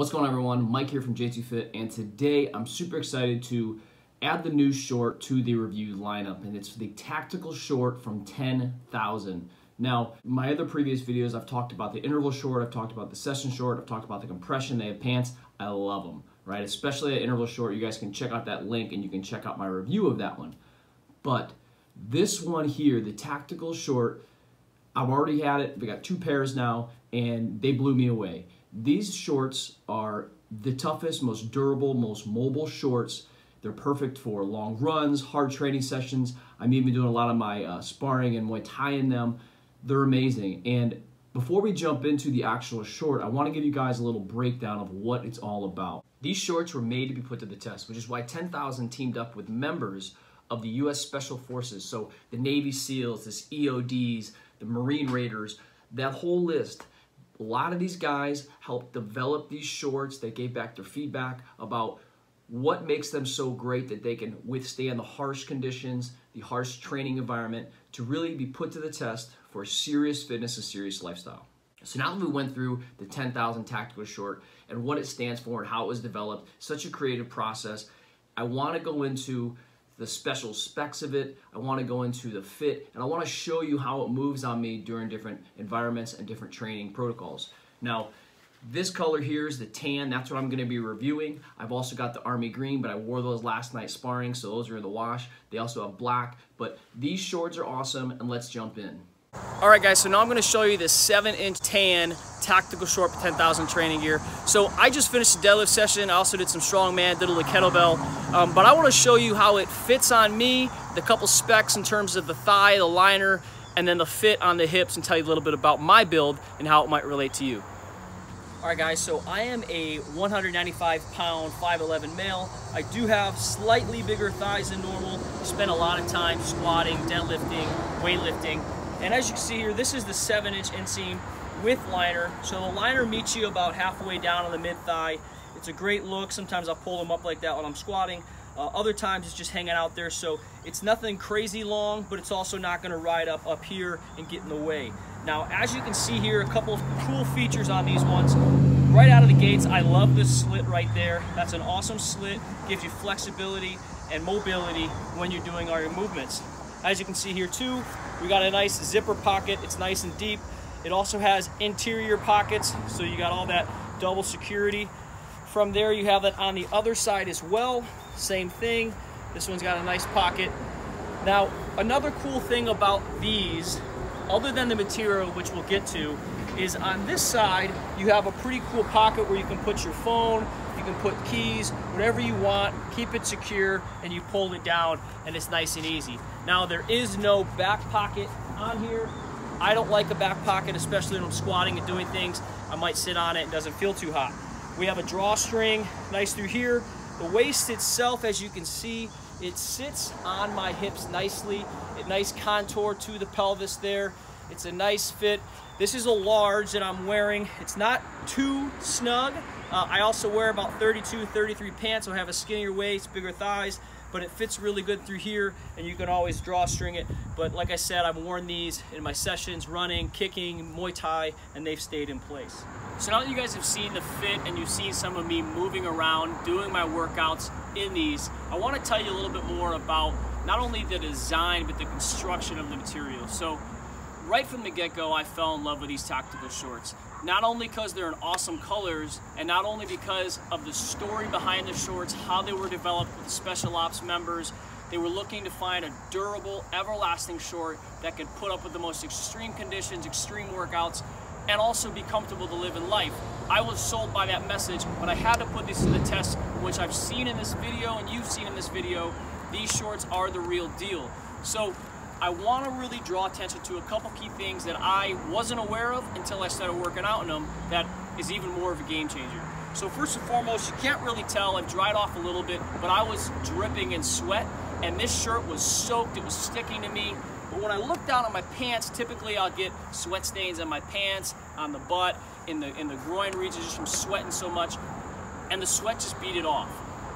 What's going on everyone? Mike here from J2 Fit and today I'm super excited to add the new short to the review lineup and it's the tactical short from 10,000. Now, my other previous videos I've talked about the interval short, I've talked about the session short, I've talked about the compression, they have pants. I love them, right? Especially the interval short. You guys can check out that link and you can check out my review of that one. But this one here, the tactical short, I've already had it. We got two pairs now and they blew me away. These shorts are the toughest, most durable, most mobile shorts. They're perfect for long runs, hard training sessions. I'm even doing a lot of my uh, sparring and Muay Thai in them. They're amazing. And before we jump into the actual short, I want to give you guys a little breakdown of what it's all about. These shorts were made to be put to the test, which is why 10,000 teamed up with members of the U.S. Special Forces. So the Navy SEALs, the EODs, the Marine Raiders, that whole list a lot of these guys helped develop these shorts. They gave back their feedback about what makes them so great that they can withstand the harsh conditions, the harsh training environment to really be put to the test for serious fitness and serious lifestyle. So now that we went through the 10,000 tactical short and what it stands for and how it was developed, such a creative process, I want to go into the special specs of it. I want to go into the fit, and I want to show you how it moves on me during different environments and different training protocols. Now, this color here is the tan. That's what I'm going to be reviewing. I've also got the army green, but I wore those last night sparring, so those are in the wash. They also have black, but these shorts are awesome, and let's jump in. All right, guys, so now I'm gonna show you this seven inch tan tactical short 10,000 training gear. So I just finished the deadlift session. I also did some strongman, did a little kettlebell, um, but I wanna show you how it fits on me, the couple specs in terms of the thigh, the liner, and then the fit on the hips and tell you a little bit about my build and how it might relate to you. All right, guys, so I am a 195 pound, 5'11 male. I do have slightly bigger thighs than normal. Spend a lot of time squatting, deadlifting, weightlifting. And as you can see here, this is the seven inch inseam with liner. So the liner meets you about halfway down on the mid thigh. It's a great look. Sometimes I'll pull them up like that when I'm squatting. Uh, other times it's just hanging out there. So it's nothing crazy long, but it's also not gonna ride up up here and get in the way. Now, as you can see here, a couple of cool features on these ones. Right out of the gates, I love this slit right there. That's an awesome slit, gives you flexibility and mobility when you're doing all your movements. As you can see here too, we got a nice zipper pocket. It's nice and deep. It also has interior pockets, so you got all that double security. From there, you have that on the other side as well. Same thing. This one's got a nice pocket. Now, another cool thing about these, other than the material, which we'll get to, is on this side, you have a pretty cool pocket where you can put your phone, you can put keys, whatever you want, keep it secure, and you pull it down, and it's nice and easy. Now, there is no back pocket on here. I don't like a back pocket, especially when I'm squatting and doing things. I might sit on it, it doesn't feel too hot. We have a drawstring, nice through here. The waist itself, as you can see, it sits on my hips nicely. A nice contour to the pelvis there. It's a nice fit. This is a large that I'm wearing. It's not too snug. Uh, I also wear about 32, 33 pants, so I have a skinnier waist, bigger thighs, but it fits really good through here, and you can always drawstring it. But like I said, I've worn these in my sessions, running, kicking, Muay Thai, and they've stayed in place. So now that you guys have seen the fit and you've seen some of me moving around, doing my workouts in these, I want to tell you a little bit more about not only the design, but the construction of the material. So right from the get-go, I fell in love with these tactical shorts. Not only because they're in awesome colors, and not only because of the story behind the shorts, how they were developed with the special ops members, they were looking to find a durable, everlasting short that could put up with the most extreme conditions, extreme workouts, and also be comfortable to live in life. I was sold by that message, but I had to put this to the test, which I've seen in this video and you've seen in this video. These shorts are the real deal. So I want to really draw attention to a couple key things that I wasn't aware of until I started working out in them that is even more of a game changer. So first and foremost, you can't really tell, I've dried off a little bit, but I was dripping in sweat and this shirt was soaked, it was sticking to me. But when I look down at my pants, typically I'll get sweat stains on my pants, on the butt, in the, in the groin region just from sweating so much, and the sweat just beat it off.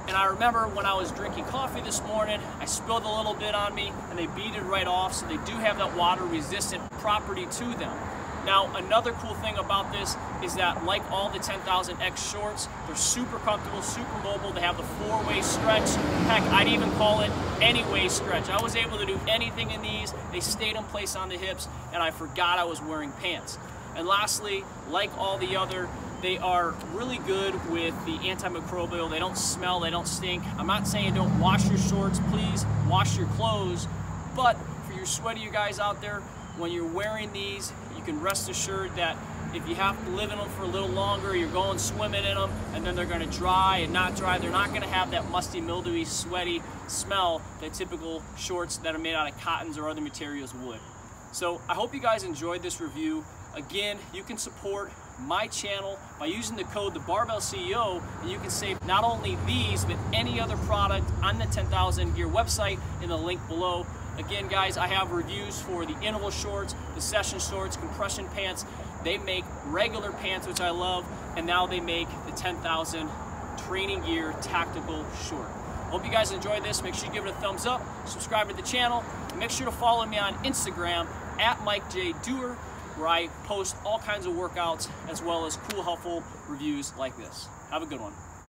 And I remember when I was drinking coffee this morning, I spilled a little bit on me and they beat it right off. So they do have that water resistant property to them. Now, another cool thing about this is that like all the 10,000X shorts, they're super comfortable, super mobile. They have the four-way stretch. Heck, I'd even call it any-way stretch. I was able to do anything in these. They stayed in place on the hips, and I forgot I was wearing pants. And lastly, like all the other, they are really good with the antimicrobial. They don't smell, they don't stink. I'm not saying don't wash your shorts, please wash your clothes, but for your sweatier guys out there, when you're wearing these, you can rest assured that if you have to live in them for a little longer, you're going swimming in them, and then they're gonna dry and not dry, they're not gonna have that musty, mildewy, sweaty smell that typical shorts that are made out of cottons or other materials would. So I hope you guys enjoyed this review. Again, you can support my channel by using the code the barbell CEO and you can save not only these but any other product on the 10,000 gear website in the link below. Again guys I have reviews for the interval shorts the session shorts compression pants. They make regular pants which I love and now they make the 10,000 training gear tactical short. Hope you guys enjoyed this. Make sure you give it a thumbs up subscribe to the channel and make sure to follow me on Instagram at Mike J. Dewar where I post all kinds of workouts as well as cool, helpful reviews like this. Have a good one.